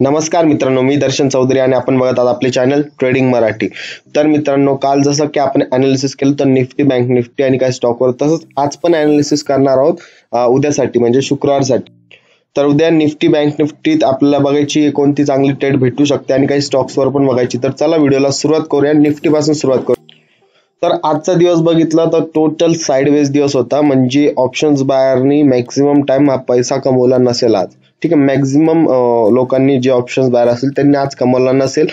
नमस्कार मित्रांनो मी दर्शन चौधरी आणि आपण बघत आहात आपले चॅनल ट्रेडिंग मराठी तर मित्रांनो काल जसं की आपण अनालिसिस केलं तर निफ्टी बँक निफ्टी आणि काही स्टॉकवर तसंच आज पण अनालिसिस करणार आहोत उद्यासाठी म्हणजे शुक्रवारसाठी. तर उद्या निफ्टी बँक निफ्टीत आपल्याला बघायची कोणती चांगली ट्रेड भेटू शकते आणि काही स्टॉक्सवर पण बघायची. तर चला व्हिडिओला सुरुवात करूया निफ्टी पासून सुरुवात करू. तर आजचा दिवस बघितला तर टोटल साईडवेज दिवस होता म्हणजे ऑप्शन्स बायरनी मॅक्झिमम टाइम हा पैसा कमवला नसेल आज. ठीक आहे मॅक्झिमम लोकांनी जे ऑप्शन्स बाहेर असेल त्यांनी आज कमवला नसेल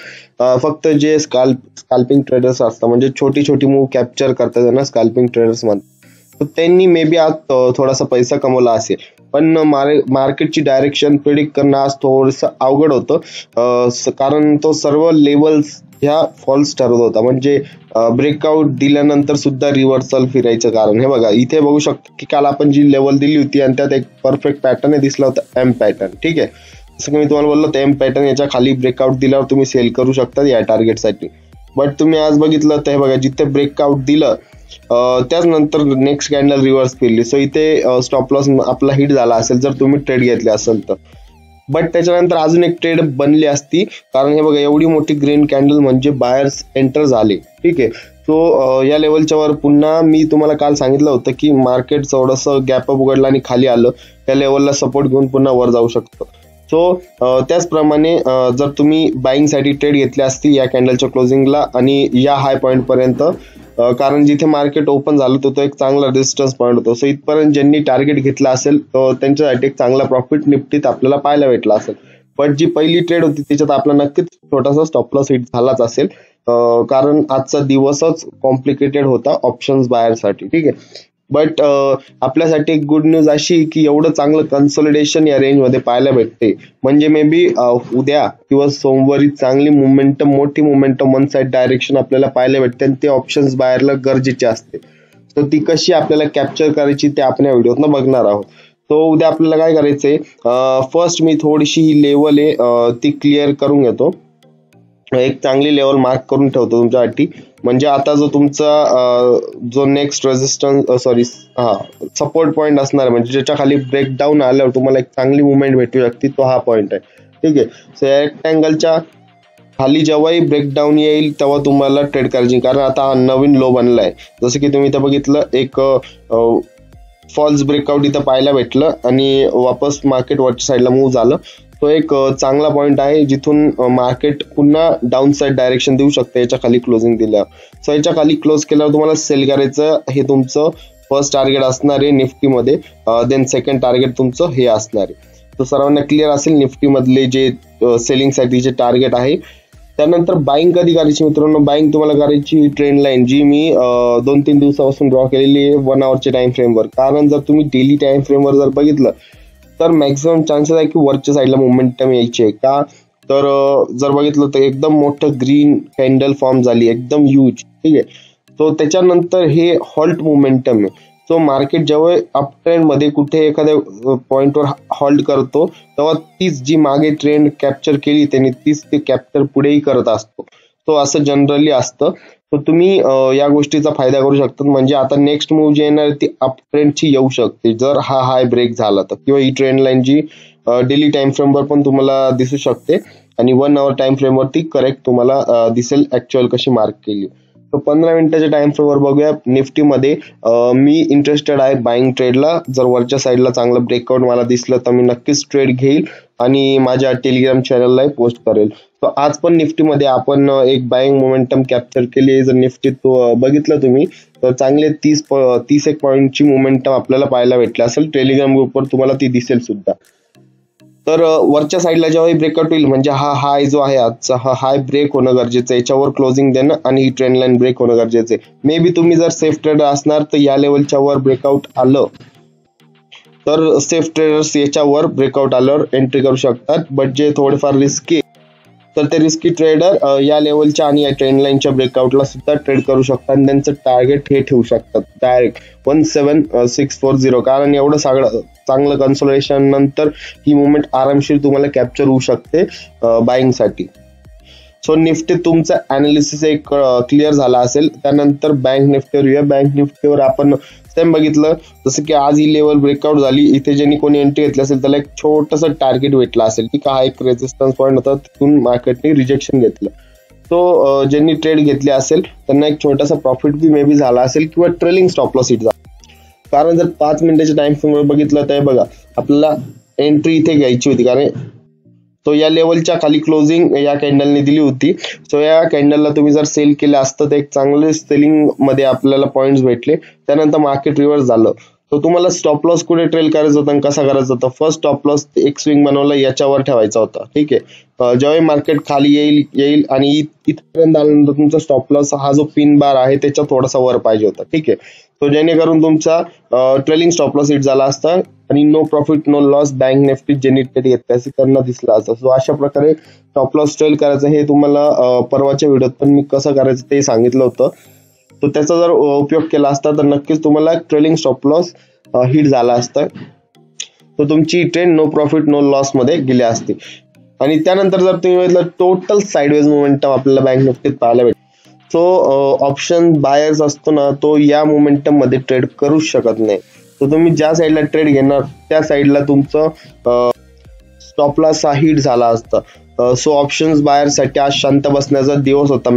फक्त जे स्काल्प स्काल्पिंग ट्रेडर्स असतात म्हणजे छोटी छोटी मूव कॅप्चर करतात ना स्काल्पिंग ट्रेडर्समध्ये. तर त्यांनी मे बी आज थोडासा पैसा कमवला असेल. पण मार्केटची डायरेक्शन प्रिडिक्ट करणं आज थोडस अवघड होतं. कारण तो सर्व लेवल्स ह्या फॉल्स ठरवत होता. म्हणजे ब्रेकआउट दिल्यानंतर सुद्धा रिव्हर्सल फिरायचं कारण. हे बघा इथे बघू शकतो की काल आपण जी लेवल दिली होती आणि त्यात एक परफेक्ट पॅटर्न दिसला होता एम पॅटर्न ठीक आहे? जसं की मी तुम्हाला बोललो तर एम पॅटर्न याच्या खाली ब्रेकआउट दिल्यावर तुम्ही सेल करू शकता या टार्गेटसाठी बट तुम्ही आज बघितलं तर हे बघा जिथे ब्रेकआउट दिलं त्याच नंतर नेक्स्ट कॅन्डल रिव्हर्स फिरली सो इथे स्टॉप लॉस आपला हिट झाला असेल जर तुम्ही ट्रेड घेतले असेल तर. बट त्याच्यानंतर अजून एक ट्रेड बनली असती. कारण हे बघा एवढी मोठी ग्रीन कॅन्डल म्हणजे बायर्स एंटर झाले. ठीक आहे? सो या लेवलच्या वर पुन्हा मी तुम्हाला काल सांगितलं होतं की मार्केट थोडंसं गॅप अप उघडलं आणि खाली आलं. त्या लेवलला सपोर्ट घेऊन पुन्हा वर जाऊ शकतो. सो त्याचप्रमाणे जर तुम्ही बाईंगसाठी ट्रेड घेतली असती या कॅन्डलच्या क्लोजिंगला आणि या हाय पॉईंट पर्यंत कारण जिथे मार्केट ओपन झालं तो एक चांगला रेजिस्टन्स पॉईंट होतो. सो इथपर्यंत ज्यांनी टार्गेट घेतला असेल त्यांच्यासाठी एक चांगला प्रॉफिट निफ्टीत आपल्याला पाहायला भेटला असेल. पण जी पहिली ट्रेड होती त्याच्यात आपला नक्कीच छोटासा स्टॉप लॉस हिट झालाच असेल. कारण आजचा दिवसच कॉम्प्लिकेटेड होता ऑप्शन्स बाहेरसाठी ठीक आहे? बट uh, आपल्यासाठी एक गुड न्यूज अशी की एवढं चांगलं कन्सोलिडेशन या रेंजमध्ये पाहायला भेटते. म्हणजे मे बी uh, उद्या किंवा सोमवारी चांगली मुवमेंटम मोठी मुवमेंटम वन साईड डायरेक्शन आपल्याला पाहायला भेटते आणि ते ऑप्शन्स बाहेरला गरजेचे असते. तर ती कशी आपल्याला कॅप्चर करायची ते आपण या व्हिडिओतनं बघणार आहोत. तो उद्या आपल्याला काय करायचंय uh, फर्स्ट मी थोडीशी ही लेवल आहे ती क्लिअर करून घेतो. एक चांगली लेवल मार्क करून ठेवतो तुमच्यासाठी. म्हणजे आता जो तुमचा जो नेक्स्ट रेजिस्टन्स सॉरी हा सपोर्ट पॉईंट असणार म्हणजे ज्याच्या खाली ब्रेकडाऊन आल्यावर तुम्हाला एक चांगली मुवमेंट भेटू शकते तो हा पॉईंट आहे. ठीक आहे? सो या रेक्टँगलच्या खाली जेव्हाही ब्रेकडाऊन येईल तेव्हा तुम्हाला ट्रेड करायची. कारण आता हा नवीन लो बनला आहे जसं की तुम्ही इथं बघितलं एक फॉल्स ब्रेकआउट इथं पाहायला भेटलं आणि वापस मार्केट वरच्या साईडला मूव्ह झालं. तो एक चांगला पॉईंट आहे जिथून मार्केट पुन्हा डाऊन साईड डायरेक्शन देऊ शकते याच्या खाली क्लोजिंग दिल्यावर. सो याच्या खाली क्लोज केल्यावर तुम्हाला सेल करायचं हे तुमचं फर्स्ट टार्गेट असणार आहे निफ्टीमध्ये देन सेकंड टार्गेट तुमचं हे असणार. आहे तर सर्वांना क्लिअर असेल निफ्टीमधले जे सेलिंगसाठी जे टार्गेट आहे. त्यानंतर बाईंग कधी करायची मित्रांनो बाईंग तुम्हाला करायची ट्रेंड लाईन जी मी दोन तीन दिवसापासून ड्रॉ केलेली आहे वन आवरच्या टाइम फ्रेमवर कारण जर तुम्ही डेली टाइम फ्रेमवर जर बघितलं तर मॅक्झिमम चान्सेस आहे की वरच्या साईडला मोमेंटम यायची आहे का? तर जर बघितलं तर एकदम मोठं ग्रीन कॅन्डल फॉर्म झाली एकदम ह्यूज ठीक आहे? सो त्याच्यानंतर हे हॉल्ट मोमेंटम आहे. सो मार्केट जेव्हा अप ट्रेंडमध्ये कुठे एखाद्या पॉईंटवर हॉल्ट करतो तेव्हा तीच जी मागे ट्रेंड कॅप्चर केली त्यांनी तीच ते कॅप्चर पुढेही करत असतो. तो असं जनरली असतं. तर तुम्ही या गोष्टीचा फायदा करू शकता म्हणजे आता नेक्स्ट मूव्ह जी येणार ती अप ट्रेंडची येऊ शकते. जर हा हाय ब्रेक झाला तर. किंवा ही ट्रेंड लाईन जी डेली टाइम फ्रेमवर पण तुम्हाला दिसू शकते. आणि वन आवर टाइम फ्रेमवरती करेक्ट तुम्हाला दिसेल ऍक्च्युअल कशी मार्क केली. तर पंधरा मिनिटाच्या टाइम फ्रेमवर बघूया. निफ्टीमध्ये मी इंटरेस्टेड आहे बाईंग ट्रेडला जर वरच्या साईडला चांगलं ब्रेकआउट मला दिसलं तर मी नक्कीच ट्रेड घेईल. आणि माझ्या टेलिग्राम चॅनलला पोस्ट करेल. तो आज पण निफ्टीमध्ये आपण एक बाईंग मोमेंटम कॅप्चर केली जर निफ्टीत बघितलं तुम्ही तर चांगले तीस तीस एक पॉईंटची मोमेंटम आपल्याला पाहायला भेटला असेल. टेलिग्राम ग्रुपवर तुम्हाला ती दिसेल सुद्धा. तर वरच्या साईडला जेव्हा ब्रेकआउट होईल म्हणजे हा हाय जो आहे आजचा हा हाय ब्रेक होणं गरजेचं आहे. याच्यावर क्लोजिंग देणं आणि ही ट्रेंड लाईन ब्रेक होणं गरजेचं आहे. मे बी तुम्ही जर सेफ ट्रेडर असणार तर या लेवलच्या वर ब्रेकआउट आलं. तर सेफ ट्रेडर्स याच्यावर ब्रेकआउट आल्यावर एंट्री करू शकतात. बट जे थोडेफार रिस्की तर ते रिस्की ट्रेडर या लेवलच्या आणि या ट्रेंड लाईनच्या ब्रेकआउटला सुद्धा ट्रेड करू शकतात. आणि त्यांचं टार्गेट हे ठेवू शकतात. Direct one seven six four zero कारण एवढं सगळं चांगलं कन्सोलेशन नंतर ही मुवमेंट आरामशीर तुम्हाला कॅप्चर होऊ शकते बाईंगसाठी सो निफ्टी तुमचं अनालिसिस एक क्लिअर झाला असेल. त्यानंतर बँक निफ्टीवर येऊया. बँक निफ्टीवर आपण सेम बघितलं. जसं की आज ही लेवल ब्रेकआउट झाली. इथे ज्यांनी कोणी एंट्री घेतली असेल त्याला एक छोटस टार्गेट भेटला असेल. की हा एक रेजिस्टन्स पॉईंट होता. तिथून मार्केटने रिजेक्शन घेतलं. तो ज्यांनी ट्रेड घेतली असेल त्यांना एक छोटासा प्रॉफिट बी मे बी झाला असेल किंवा ट्रेलिंग स्टॉप लॉस झाला. कारण जर पाच मिनिटाच्या टाइम फ्रेम बघितलं तर बघा आपल्याला एंट्री इथे घ्यायची होती. कारण तो या लेवलच्या खाली क्लोजिंग या कॅन्डलने दिली होती. सो या कॅन्डलला तुम्ही जर सेल केलं असतं तर एक चांगले सेलिंगमध्ये आपल्याला पॉइंट भेटले. त्यानंतर मार्केट रिव्हर्स झालं. तो तुम्हाला स्टॉप लॉस कुठे ट्रेल करायचं होतं कसा करायचा होता? फर्स्ट स्टॉप लॉस एक स्विंग बनवला याच्यावर ठेवायचा होता. ठीक आहे? जेव्हा मार्केट खाली येईल येईल आणि इथपर्यंत आल्यानंतर तुमचा स्टॉप लॉस हा जो पिन बार आहे त्याच्या थोडासा वर पाहिजे होता. ठीक आहे? तो जेणेकरून तुमचा ट्रेलिंग स्टॉप लॉस हिट झाला असता आणि no profit no loss bank Nifty जेनेटेड येत असे त्यांना दिसला असतं. सो अशा प्रकारे स्टॉप लॉस ट्रेल करायचं हे तुम्हाला परवाच्या व्हिडिओत पण मी कसं करायचं ते सांगितलं होतं. तो त्याचा जर उपयोग केला असता तर नक्कीच तुम्हाला ट्रेलिंग स्टॉप लॉस हिट झाला असता. तर तुमची ट्रेन नो प्रॉफिट नो लॉसमध्ये गेली असते. आणि त्यानंतर जर तुम्ही बघितलं टोटल साईडवेज मुवमेंटम आपल्याला बँक निफ्टीत पाहायला भेटेल. सो ऑप्शन बायर्स असतो ना तो या मोमेंटममध्ये ट्रेड करूच शकत नाही. तर तुम्ही ज्या साईडला ट्रेड घेणार त्या साईडला तुमचं स्टॉप लॉस हा हिट झाला असता. सो ऑप्शन्स बायरसाठी आज शांत बसण्याचा दिवस होता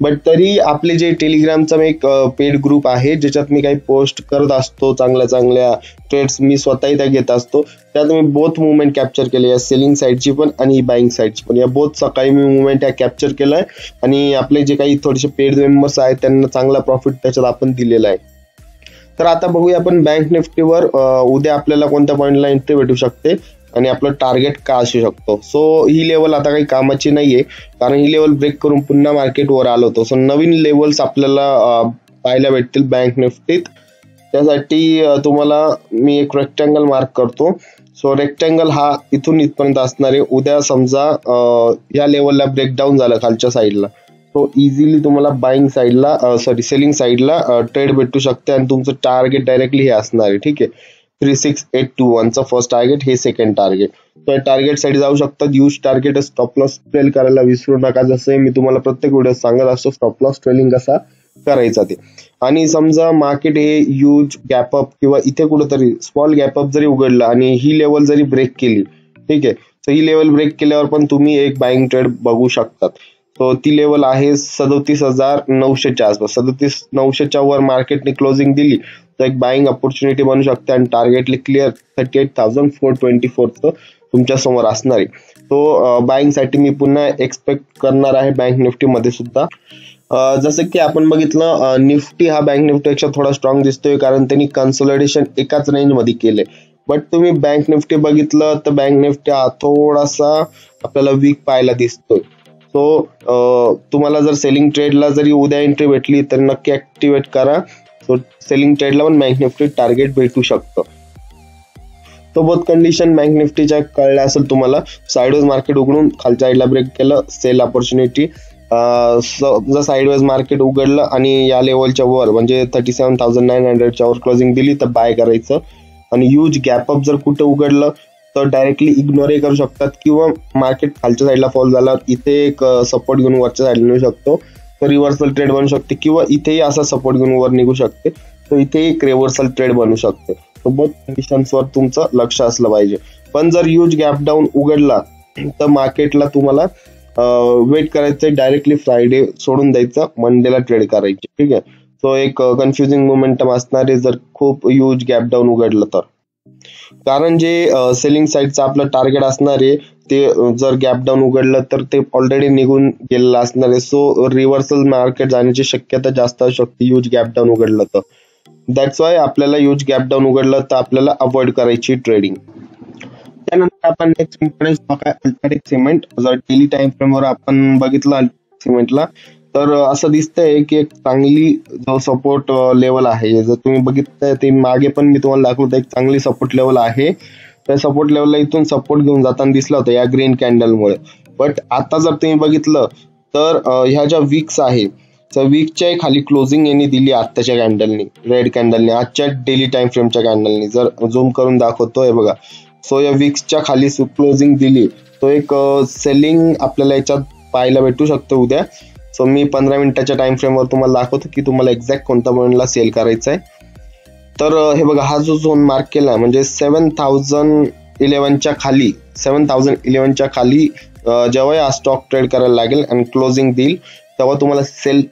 बट तरी आपले जे टेलिग्रामचा एक पेड ग्रुप आहे ज्याच्यात मी काही पोस्ट करत असतो चांगल्या चांगल्या ट्रेड्स मी स्वतःही त्या घेत असतो. त्यात मी बोथ मुवमेंट कॅप्चर केले या सेलिंग साईडची पण आणि बाईंग साईडची पण. या बोथ सकाळी मी मुवमेंट या कॅप्चर केलाय आणि आपले जे काही थोडेसे पेड मेंबर्स आहेत त्यांना चांगला प्रॉफिट त्याच्यात आपण दिलेला आहे. तर आता बघूया आपण बँक निफ्टीवर उद्या आपल्याला कोणत्या पॉईंटला एंट्री भेटू शकते? आणि आपलं टार्गेट का असू शकतो. सो ही लेवल आता काही कामाची नाही आहे कारण ही लेवल ब्रेक करून पुन्हा मार्केटवर आलो होतो. सो नवीन लेवल्स आपल्याला पाहायला भेटतील बँक निफ्टीत. त्यासाठी तुम्हाला मी एक रेक्टँगल मार्क करतो. सो रेक्टँगल हा इथून इथपर्यंत असणार. आहे उद्या समजा या लेवलला ब्रेकडाऊन झालं खालच्या साईडला सो इझिली तुम्हाला बाईंग साईडला सॉरी सेलिंग साईडला ट्रेड भेटू शकते. आणि तुमचं टार्गेट डायरेक्टली हे असणार आहे. ठीक आहे? थ्री सिक्स एट टू वनचं फर्स्ट टार्गेट हे सेकंड टार्गेट तर टार्गेटसाठी जाऊ शकतात. Huge target stop loss trail करायला विसरू नका. जसं मी तुम्हाला प्रत्येक व्हिडिओ सांगत असतो स्टॉप लॉस ट्रेलिंग कसा करायचा ते. आणि समजा मार्केट हे यूज गॅपअप किंवा इथे कुठेतरी स्मॉल गॅपअप जरी उघडलं आणि ही लेवल जरी ब्रेक केली ठीक आहे? तर ही लेवल ब्रेक केल्यावर पण तुम्ही एक बाईंग ट्रेड बघू शकतात. तो ती लेवल आहे सदोतीस हजार नऊशेच्या आसपास सदोतीस नऊशेच्या वर मार्केटने क्लोजिंग दिली तर एक बाईंग ऑपॉर्च्युनिटी बनू शकते आणि टार्गेटली clear thirty eight thousand four twenty फोरचं तुमच्यासमोर असणार आहे. तो बाईंगसाठी मी पुन्हा एक्सपेक्ट करणार आहे बँक निफ्टी मध्ये सुद्धा. जसं की आपण बघितलं निफ्टी हा बँक निफ्टीपेक्षा थोडा स्ट्रॉंग दिसतोय कारण त्यांनी कन्सोलिडेशन एकाच रेंजमध्ये केले बट तुम्ही बँक निफ्टी बघितलं तर बँक निफ्टी हा थोडासा आपल्याला वीक पाहायला दिसतोय. सो तुम्हाला जर सेलिंग ट्रेडला जरी उद्या एंट्री भेटली तर नक्की ऍक्टिव्हेट करा. सो सेलिंग ट्रेडला पण बँक निफ्टी टार्गेट भेटू शकतं. तो बोथ कंडिशन बँक निफ्टीच्या कळल्या असेल तुम्हाला. साईडवेज मार्केट उघडून खालच्या साईडला ब्रेक केलं सेल ऑपॉर्च्युनिटी जर साईडवेज मार्केट उघडलं आणि या लेवलच्या वर म्हणजे थर्टी सेवन थाउजंड नाईन हंड्रेडच्या वर क्लोजिंग दिली तर बाय करायचं. आणि यूज गॅपअप जर कुठे उघडलं तर डायरेक्टली इग्नोरही करू शकतात. किंवा मार्केट खालच्या साईडला फॉल झाला इथे एक सपोर्ट घेऊन वरच्या साईडला नेऊ शकतो. रिव्हर्सल ट्रेड बनू शकते किंवा इथेही असा सपोर्ट घेऊन वर निघू शकते. तर इथे एक रिव्हर्सल ट्रेड बनू शकते. सोबत कंडिशन्सवर तुमचं लक्ष असलं पाहिजे. पण जर यूज गॅप डाऊन उघडला तर मार्केटला तुम्हाला वेट करायचं डायरेक्टली फ्रायडे सोडून द्यायचं मंडेला ट्रेड करायची. ठीक आहे? सो एक कन्फ्युजिंग मोमेंटम असणार आहे जर खूप यूज गॅप डाऊन उघडलं तर. कारण जे सेलिंग साईडचं आपलं टार्गेट असणार आहे ते जर गॅप डाऊन उघडलं तर ते ऑलरेडी निघून गेलेलं असणार आहे. सो रिव्हर्सल मार्केट जाण्याची शक्यता जास्त असू शकते यूज गॅप डाऊन उघडलं तर. दॅट्स वाय आपल्याला यूज गॅप डाऊन उघडलं तर आपल्याला अवॉइड करायची ट्रेडिंग त्यानंतर आपण नेक्स्ट अल्ट्राटेक सिमेंट. जर डेली टाइम फ्रेमवर आपण बघितलं सिमेंटला तर असं दिसतंय की एक चांगली जो सपोर्ट लेवल आहे. जर तुम्ही बघितलं ते मागे पण मी तुम्हाला दाखवतो एक चांगली सपोर्ट लेवल आहे. त्या सपोर्ट लेवलला इथून सपोर्ट घेऊन जाताना दिसला होता या ग्रीन कॅन्डलमुळे बट आता जर तुम्ही बघितलं तर ह्या ज्या वीक्स आहे तर वीकच्या खाली क्लोजिंग यांनी दिली आत्ताच्या कॅन्डलनी रेड कॅन्डलनी आजच्या डेली टाइम फ्रेमच्या कॅन्डलनी जर झूम करून दाखवतोय बघा सो या वीक्सच्या खाली क्लोजिंग दिली तो एक सेलिंग आपल्याला याच्यात पाहायला भेटू शकतो उद्या. सो मी पंधरा मिनिटाच्या टाइम फ्रेमवर तुम्हाला दाखवतो की तुम्हाला एक्झॅक्ट कोणत्या बॉन्डला सेल करायचा आहे तर हे बघा हा जो झोन मार्क केला म्हणजे सेवन थाउजंड इलेवनच्या खाली सेवन थाउजंड इलेवनच्या खाली जेव्हा हा स्टॉक ट्रेड करायला लागेल आणि क्लोजिंग देईल तेव्हा तुम्हाला सेल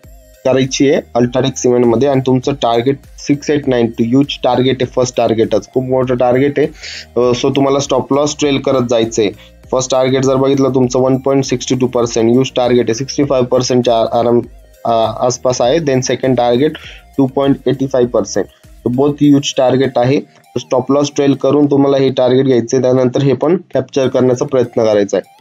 करायची आहे अल्ट्राटेक सिमेंटमध्ये आणि तुमचं target six eight nine two huge target आहे फर्स्ट टार्गेटच खूप मोठं टार्गेट आहे. सो तुम्हाला स्टॉप लॉस ट्रेल करत जायचं आहे फर्स्ट टार्गेट जर बघितलं तुमचं one point sixty two percent huge target आहे सिक्स्टी फाईव्ह पर्सेंटच्या आराम आसपास आहे. Then second target two point eighty five percent both huge target आहे. स्टॉप लॉस ट्रेल करून तुम्हाला हे टार्गेट घ्यायचे त्यानंतर हे पण कॅप्चर करण्याचा प्रयत्न करायचा आहे.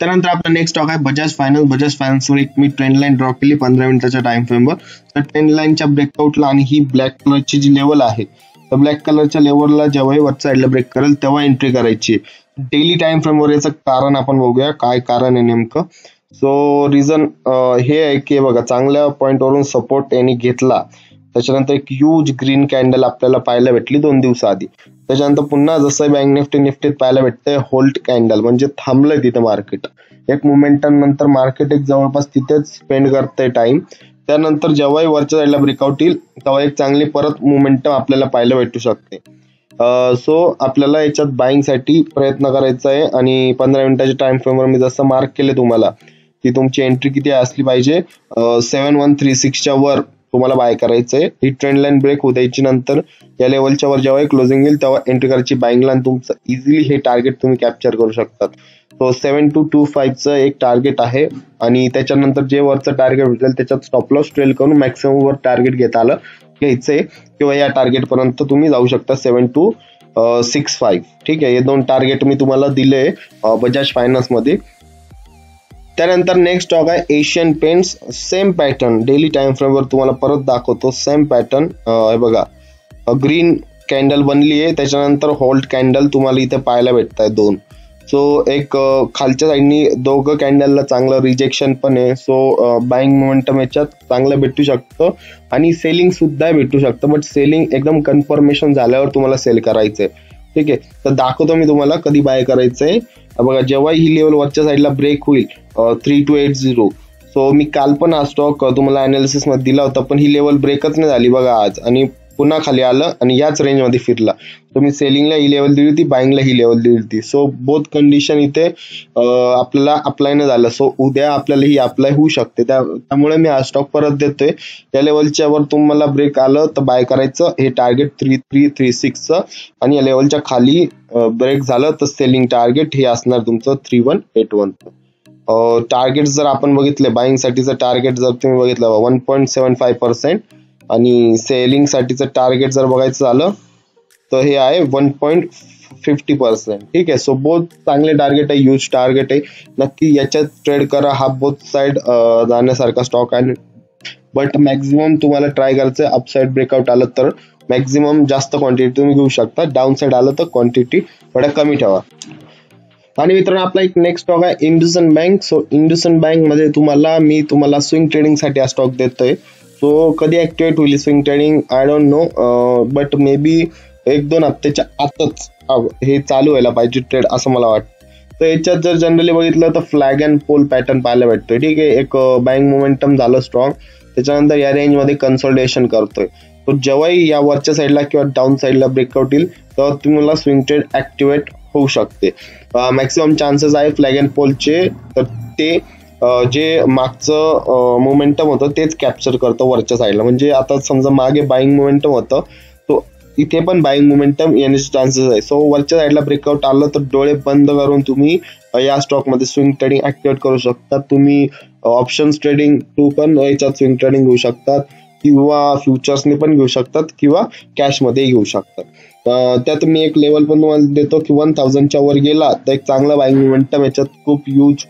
त्यानंतर आपला नेक्स्ट स्टॉक आहे बजाज फायनान्स बजाज फायनान्सवर एक मी ट्रेंड लाईन ड्रॉ केली पंधरा मिनिटाच्या टाइम फ्रेमवर तर ट्रेंड लाईनच्या ब्रेकआउटला आणि ही ब्लॅक कलरची जी लेवल आहे तर ब्लॅक कलरच्या लेवलला जेव्हाही वरच्या साईडला ब्रेक करेल तेव्हा एंट्री करायची डेली टाइम फ्रेमवर याचं कारण आपण बघूया. काय कारण आहे नेमकं? सो रिझन हे आहे की बघा चांगल्या पॉईंटवरून सपोर्ट यांनी घेतला. त्याच्यानंतर एक ह्यूज ग्रीन कॅन्डल आपल्याला पाहायला भेटली दोन दिवसाआधी. त्याच्यानंतर पुन्हा जसं बँक निफ्टी निफ्टीत पाहायला भेटतंय होल्ट कॅन्डल म्हणजे थांबलंय तिथे मार्केट एक मोमेंटम नंतर मार्केट एक जवळपास तिथेच स्पेंड करतंय टाइम त्यानंतर जेव्हाही वरच्या साईडला ब्रेकआउट येईल तेव्हा एक चांगली परत मोमेंटम आपल्याला पाहायला भेटू शकते. सो आपल्याला याच्यात बाईंगसाठी प्रयत्न करायचा आहे आणि पंधरा मिनिटाच्या टाइम फ्रेमवर मी जसं मार्क केले तुम्हाला की तुमची एंट्री किती असली पाहिजे. सेवन वन थ्री सिक्सच्या वर तुम्हाला बाय करायचं आहे ही ट्रेंड लाईन ब्रेक होऊ द्यायची नंतर या लेवलच्या वर जेव्हा क्लोजिंग येईल तेव्हा एंट्री करायची बाईंग लाईन तुमचं इझिली हे टार्गेट तुम्ही कॅप्चर करू शकतात. सो सेव्हन टू टू फाईव्हचं एक टार्गेट आहे. आणि त्याच्यानंतर जे वरचं टार्गेट भेटेल त्याच्यात स्टॉप लॉस ट्रेल करून मॅक्सिमम वर टार्गेट घेता आलं घ्यायचंय. किंवा या टार्गेट पर्यंत तुम्ही जाऊ शकता सेव्हन टू सिक्स फाईव्ह ठीक आहे? हे दोन टार्गेट मी तुम्हाला दिले बजाज फायनान्समध्ये. त्यानंतर नेक्स्ट स्टॉक आहे Asian Paints same pattern daily time फ्रेमवर तुम्हाला परत दाखवतो. सेम पॅटर्न बघा. ग्रीन कॅन्डल बनली आहे. त्याच्यानंतर होल्ड कॅन्डल तुम्हाला इथे पाहायला भेटत आहे दोन. सो एक खालच्या साईडनी दोघं कॅन्डलला चांगलं रिजेक्शन पण आहे. सो बाईंग मोमेंटम याच्यात चांगलं भेटू शकतं. आणि सेलिंग सुद्धा भेटू शकतं. बट सेलिंग एकदम कन्फर्मेशन झाल्यावर तुम्हाला सेल करायचं आहे ठीक आहे? तर दाखवतो मी तुम्हाला कधी बाय करायचं आहे बघा जेव्हा ही लेवल वरच्या साईडला ब्रेक होईल three two eight zero so मी काल पण हा स्टॉक तुम्हाला अनालिसिसमध्ये दिला होता पण ही लेवल ब्रेकच नाही झाली बघा आज. आणि पुन्हा खाली आलं आणि याच रेंजमध्ये फिरला. तुम्ही सेलिंगला ही लेवल दिली होती बाईंगला ही लेवल दिली होती. सो बोथ कंडिशन इथे आपल्याला अप्लाय न झालं. सो उद्या आपल्याला ही अप्लाय होऊ शकते. त्यामुळे मी हा स्टॉक परत देतोय. या लेवलच्या वर तुम्हाला ब्रेक आलं तर बाय करायचं. हे टार्गेट थ्री थ्री थ्री सिक्सचं आणि या लेवलच्या खाली ब्रेक झालं तर सेलिंग टार्गेट हे असणार तुमचं three one eight one target जर आपण बघितले बाईंगसाठीचं टार्गेट जर तुम्ही बघितलं one point seven five percent आणि सेलिंगसाठीचं टार्गेट जर बघायचं झालं तर हे आहे वन पॉईंट फिफ्टी पर्सेंट ठीक आहे? सो बोथ चांगले टार्गेट आहे यूज टार्गेट आहे. नक्की याच्यात ट्रेड करा. हा बोथ साइड जाण्यासारखा स्टॉक आहे. बट मॅक्झिमम तुम्हाला ट्राय करायचं अपसाईड ब्रेकआउट आलं तर मॅक्झिमम जास्त क्वांटिटी तुम्ही घेऊ शकता. डाऊन साईड आलं तर क्वांटिटी थोड्या कमी ठेवा. आणि मित्रांनो आपला एक नेक्स्ट स्टॉक आहे इंडुसन बँक सो इंडुसन बँकमध्ये तुम्हाला मी तुम्हाला स्विंग ट्रेडिंगसाठी हा स्टॉक देतोय. सो कधी ऍक्टिवेट होईल swing trading I don't know but maybe एक दोन हप्त्याच्या आतच हे चालू व्हायला पाहिजे ट्रेड असं मला वाटतं. तर याच्यात जर जनरली बघितलं तर फ्लॅग अँड पोल पॅटर्न पाहायला भेटतोय. ठीक आहे एक बँक मोमेंटम झालं स्ट्रॉंग त्याच्यानंतर या रेंजमध्ये कन्सल्टेशन करतोय. तो जेव्हाही या वरच्या साईडला किंवा डाऊन साईडला ब्रेकआउट येईल तेव्हा तुम्हाला स्विंग ट्रेड ऍक्टिवेट होऊ शकते. मॅक्सिमम चान्सेस आहे फ्लॅग अँड पोलचे तर ते जे मागचं मोमेंटम होतं तेच कॅप्चर करतं वरच्या साईडला म्हणजे आता समजा मागे बाईंग मोमेंटम होतं तो इथे पण बाईंग मोमेंटम येण्याचे चान्सेस आहे. सो वरच्या साईडला ब्रेकआउट आलं तर डोळे बंद करून तुम्ही या स्टॉकमध्ये स्विंग ट्रेडिंग ऍक्टिवेट करू शकता तुम्ही ऑप्शन्स ट्रेडिंग टू पण याच्यात स्विंग ट्रेडिंग घेऊ शकतात किंवा फ्युचर्सने पण घेऊ शकतात किंवा कॅशमध्ये घेऊ शकतात. त्यात मी एक लेवल पण तुम्हाला देतो की वन थाउजंडच्या वर गेला तर एक चांगला बाईंग मोमेंटम याच्यात खूप यूज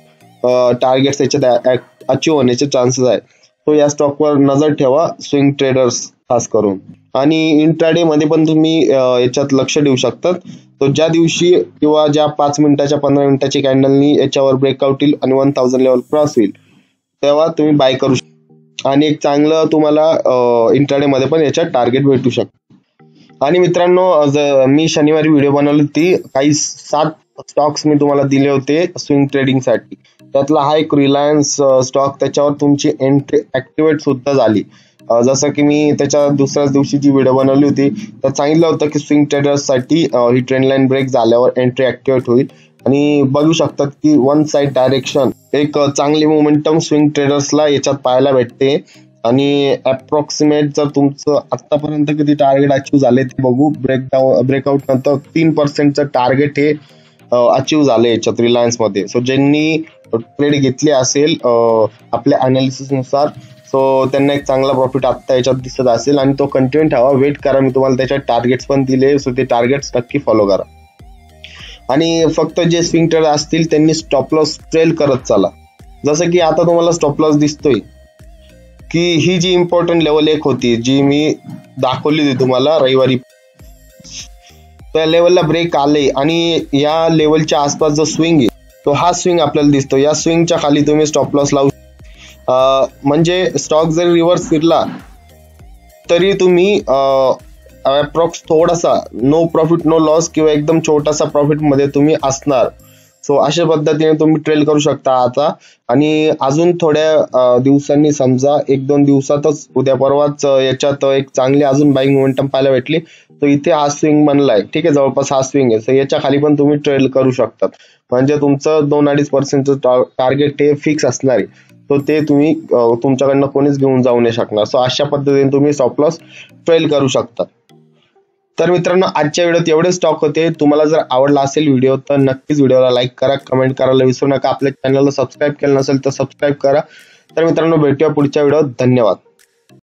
टार्गेट्स याच्यात अचीव होण्याचे चान्सेस आहे तो या स्टॉकवर नजर ठेवा स्विंग ट्रेडर्स खास करून. आणि इंट्राडे मध्ये पण तुम्ही याच्यात लक्ष देऊ शकतात. तो ज्या दिवशी किंवा ज्या पाच मिनिटाच्या पंधरा मिनिटाची कॅन्डलनी याच्यावर ब्रेकआउट येईल आणि वन थाउजंड लेवल क्रॉस होईल तेव्हा तुम्ही बाय करू शकता आणि एक चांगलं तुम्हाला इंट्राडे मध्ये पण याच्यात टार्गेट भेटू शकतं आणि मित्रांनो मी शनिवारी व्हिडिओ बनवली ती काही सात स्टॉक्स मी तुम्हाला दिले होते स्विंग ट्रेडिंगसाठी. त्यातला हा एक रिलायन्स स्टॉक त्याच्यावर तुमची एंट्री ऍक्टिवेट सुद्धा झाली. जसं की मी त्याच्या दुसऱ्याच दिवशी जी व्हिडिओ बनवली होती त्यात सांगितलं होतं की स्विंग ट्रेडर्ससाठी ही ट्रेंड लाईन ब्रेक झाल्यावर एंट्री ऍक्टिवेट होईल. आणि बघू शकतात की वन साईड डायरेक्शन एक चांगली मोमेंटम स्विंग ट्रेडर्सला याच्यात पाहायला भेटते. आणि अप्रॉक्सिमेट जर तुमचं आतापर्यंत किती टार्गेट अचीव झाले ते बघू. ब्रेकडाऊन ब्रेकआउट नंतर तीन पर्सेंटचं टार्गेट हे अचीव्ह झाले याच्यात रिलायन्समध्ये सो ज्यांनी ट्रेड घेतली असेल आपल्या अनालिसिसनुसार सो त्यांना एक चांगला प्रॉफिट आत्ता याच्यात दिसत असेल आणि तो कंटिन्यू ठेवा वेट करा. मी तुम्हाला त्याच्यात टार्गेट्स पण दिले सो ते टार्गेट्स नक्की फॉलो करा. आणि फक्त जे स्विंग ट्रेड असतील त्यांनी स्टॉप लॉस ट्रेल करत चाला. जसं की आता तुम्हाला स्टॉप लॉस दिसतोय की ही जी इम्पॉर्टंट लेवल एक होती जी मी दाखवली होती तुम्हाला रविवारी. त्या लेवलला ब्रेक आले आणि या लेवलच्या आसपास जो स्विंग आहे तो हा स्विंग आपल्याला दिसतो. या स्विंगच्या खाली तुम्ही स्टॉप लॉस लावू म्हणजे स्टॉक जरी रिव्हर्स फिरला तरी तुम्ही अप्रॉक्स थोडासा नो प्रॉफिट नो लॉस किंवा एकदम छोटासा प्रॉफिटमध्ये तुम्ही असणार. सो अशा पद्धतीने तुम्ही ट्रेल करू शकता आता. आणि अजून थोड्या दिवसांनी समजा एक दोन दिवसातच उद्या परवाच याच्यात एक चांगली अजून बाईंग मोमेंटम पाहायला भेटली. तर इथे हा स्विंग बनलाय. ठीक आहे जवळपास हा स्विंग आहे. सो याच्या खाली पण तुम्ही ट्रेल करू शकतात. म्हणजे तुमचं दोन अडीच पर्सेंटचं टार्गेट हे फिक्स असणार आहे. तो ते तुम्ही तुमच्याकडनं कोणीच घेऊन जाऊ नाही शकणार. सो अशा पद्धतीने तुम्ही स्टॉप लॉस ट्रेल करू शकता. तर मित्रांनो आजच्या व्हिडिओत एवढे स्टॉक होते. तुम्हाला जर आवडला असेल व्हिडिओ तर नक्कीच व्हिडिओला लाईक करा कमेंट करायला विसरू नका. आपल्या चॅनलला सबस्क्राईब केलं नसेल तर सबस्क्राईब करा. तर मित्रांनो भेटूया पुढच्या व्हिडिओत. धन्यवाद.